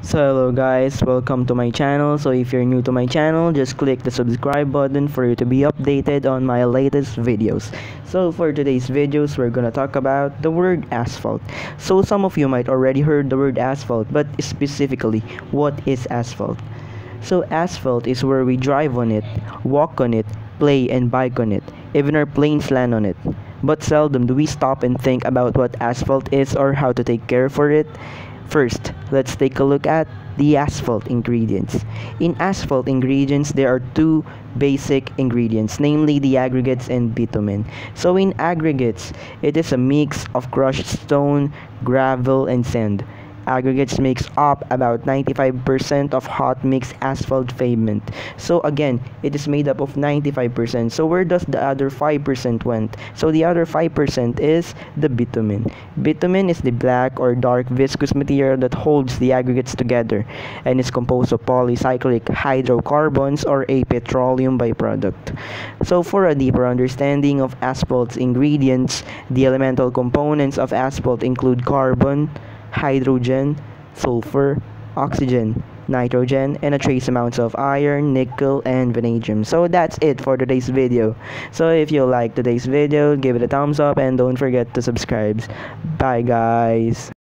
So hello guys, welcome to my channel. So if you're new to my channel, just click the subscribe button for you to be updated on my latest videos. So for today's videos, we're gonna talk about the word asphalt. So some of you might already heard the word asphalt, but specifically, what is asphalt? So asphalt is where we drive on it, walk on it, play and bike on it. Even our planes land on it. But seldom do we stop and think about what asphalt is or how to take care for it. First, let's take a look at the asphalt ingredients. In asphalt ingredients, there are two basic ingredients, namely the aggregates and bitumen. So in aggregates, it is a mix of crushed stone, gravel, and sand. Aggregates makes up about 95% of hot mix asphalt pavement. So again, it is made up of 95%. So where does the other 5% went? So the other 5% is the bitumen. Bitumen is the black or dark viscous material that holds the aggregates together and is composed of polycyclic hydrocarbons or a petroleum byproduct. So for a deeper understanding of asphalt's ingredients, the elemental components of asphalt include carbon, hydrogen, sulfur, oxygen, nitrogen, and a trace amounts of iron, nickel, and vanadium. So that's it for today's video. So if you like today's video, give it a thumbs up and don't forget to subscribe. Bye guys.